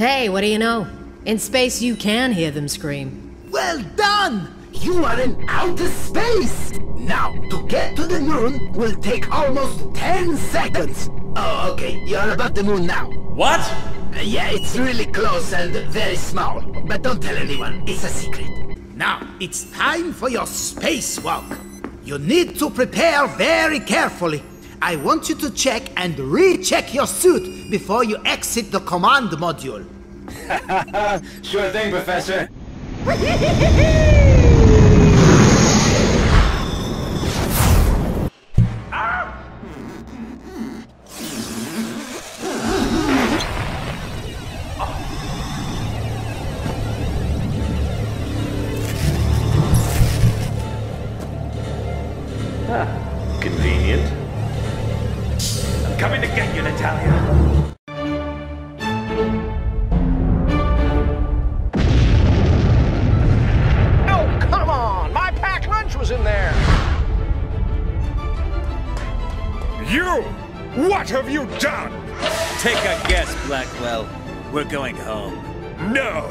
Hey, what do you know? In space, you can hear them scream. Well done! You are in outer space! Now, to get to the moon will take almost 10 seconds. Oh, okay, you're above the moon now. What? Uh, yeah, it's really close and very small. But don't tell anyone, it's a secret. Now, it's time for your spacewalk. You need to prepare very carefully. I want you to check and recheck your suit before you exit the command module. sure thing, Professor. going home. No!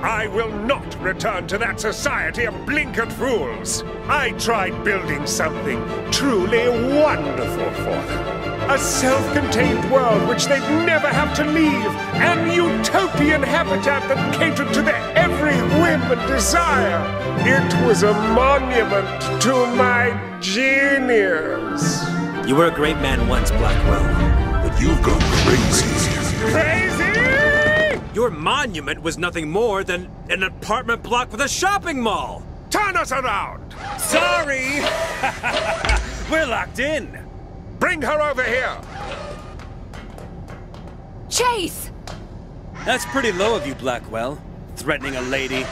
I will not return to that society of blinkered fools! I tried building something truly wonderful for them. A self-contained world which they'd never have to leave. An utopian habitat that catered to their every whim and desire. It was a monument to my genius. You were a great man once, Blackwell. But you've gone crazy. Crazy! Your monument was nothing more than an apartment block with a shopping mall. Turn us around! Sorry! We're locked in. Bring her over here! Chase! That's pretty low of you, Blackwell. Threatening a lady.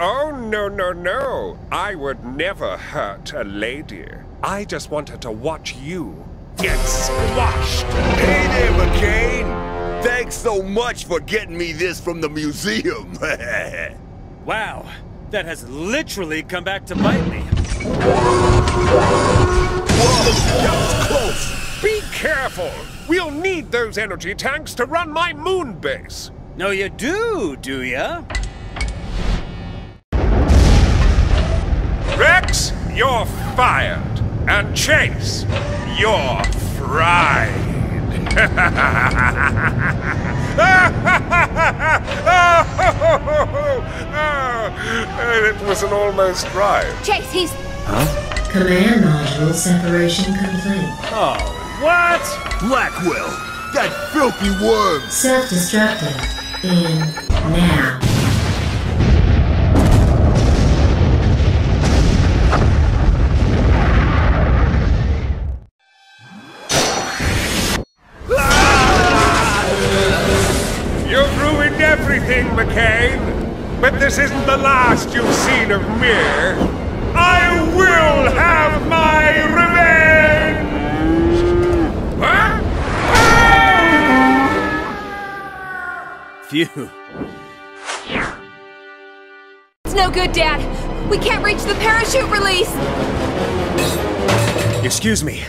Oh, no, no, no. I would never hurt a lady. I just wanted to watch you get squashed. Hey there, McCain! Thanks so much for getting me this from the museum. Wow, that has literally come back to bite me. that was close. Be careful! We'll need those energy tanks to run my moon base. No, you do, do ya? Rex, you're fired. And Chase, you're fried. It was an almost drive. Chase, he's. Huh? Command module separation complete. Oh, what? Blackwell, that filthy worm. Self-destructive. In now. Everything, McCain. But this isn't the last you've seen of me. I will have my revenge! Huh? Phew. It's no good, Dad! We can't reach the parachute release! Excuse me.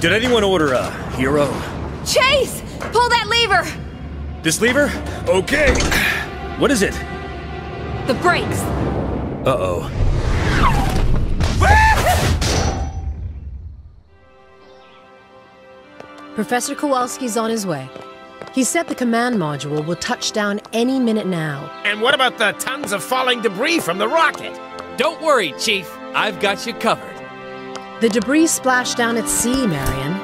Did anyone order a hero? Chase! Pull that lever! This lever? Okay. What is it? The brakes! Uh-oh. Professor Kowalski's on his way. He said the command module will touch down any minute now. And what about the tons of falling debris from the rocket? Don't worry, Chief. I've got you covered. The debris splashed down at sea, Marion.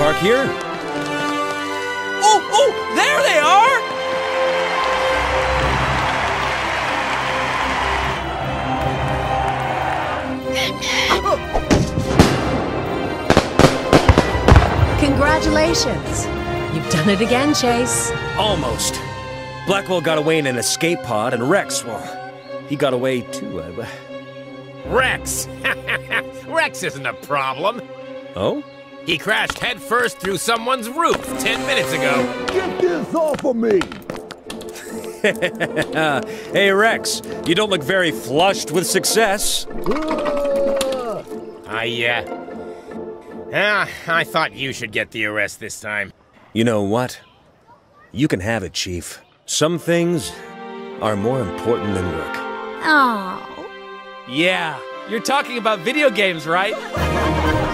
Park here? Oh, oh, there they are! Congratulations! You've done it again, Chase. Almost. Blackwell got away in an escape pod, and Rex, well, he got away too. Uh, I... Rex! Rex isn't a problem. Oh? He crashed headfirst through someone's roof ten minutes ago. Get this off of me! hey, Rex, you don't look very flushed with success. I, uh... Ah, I thought you should get the arrest this time. You know what? You can have it, Chief. Some things are more important than work. Oh. Yeah, you're talking about video games, right?